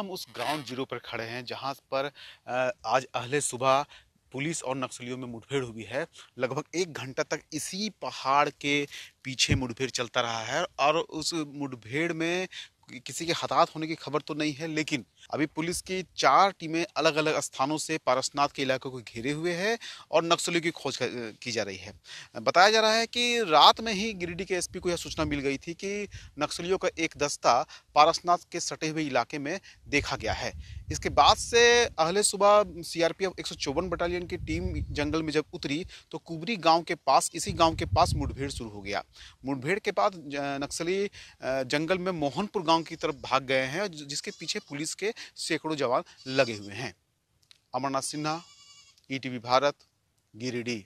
हम उस ground zero पर खड़े हैं, जहाँ पर आज अहले सुबह पुलिस और नक्सलियों में मुठभेड़ हुई है। लगभग एक घंटा तक इसी पहाड़ के पीछे मुठभेड़ चलता रहा है और उस मुठभेड़ में किसी के हताहत होने की खबर तो नहीं है, लेकिन अभी पुलिस की चार टीमें अलग अलग स्थानों से पारसनाथ के इलाकों को घेरे हुए हैं और नक्सलियों की खोज की जा रही है। बताया जा रहा है कि रात में ही गिरिडीह के एसपी को यह सूचना मिल गई थी कि नक्सलियों का एक दस्ता पारसनाथ के सटे हुए इलाके में देखा गया है। इसके बाद से अगले सुबह सीआरपीएफ एक सौ चौवन बटालियन की टीम जंगल में जब उतरी तो कुबरी गाँव के पास, इसी गाँव के पास मुठभेड़ शुरू हो गया। मुठभेड़ के बाद नक्सली जंगल में मोहनपुर गाँव की तरफ़ भाग गए हैं जिसके पीछे पुलिस के सैकड़ों जवान लगे हुए हैं। अमरनाथ सिन्हा ईटीवी भारत, गिरिडीह।